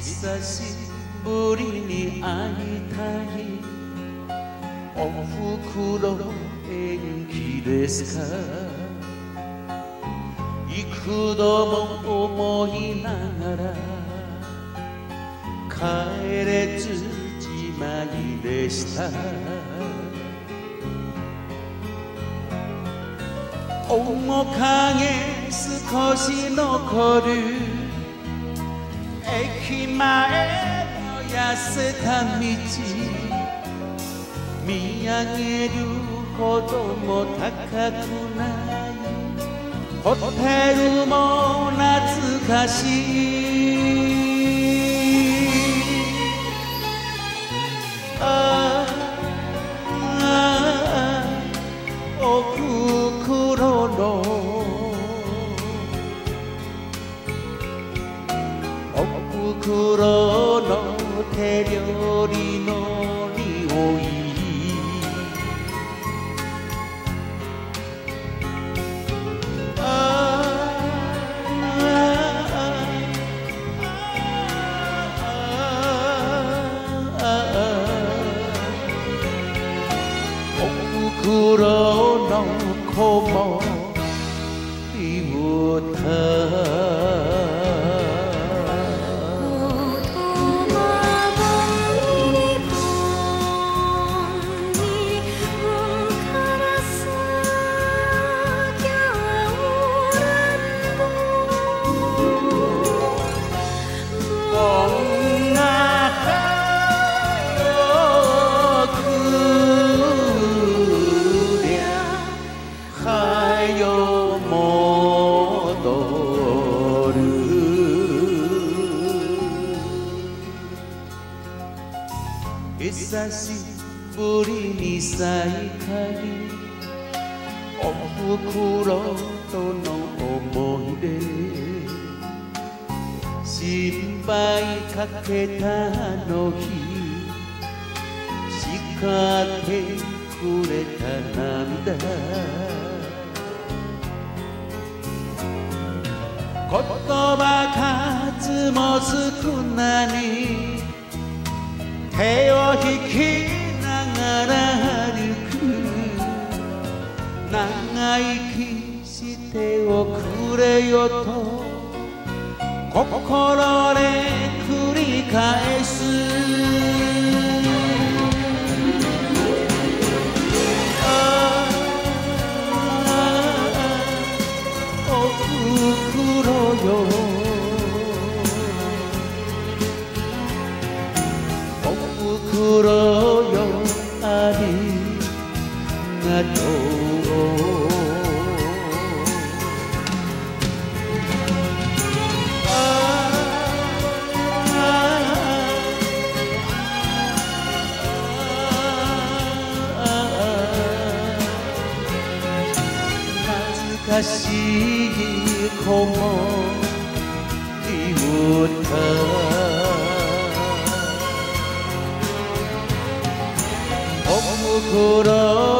久しぶりに会いたい。おふくろですか？幾度も思いながら帰れずじまいでした。面影少し残る駅前の痩せた道。見上げるほども高くない。ホテルも懐かしい。ああおふくろの。袋の手料理の匂い。の子もり歌久しぶりに再会。おふくろとの思い出。心配かけたの日。叱ってくれた涙。言葉数も少ない手を引きながら歩く。長生きしておくれよと。心ふくろよありがとう 걸어.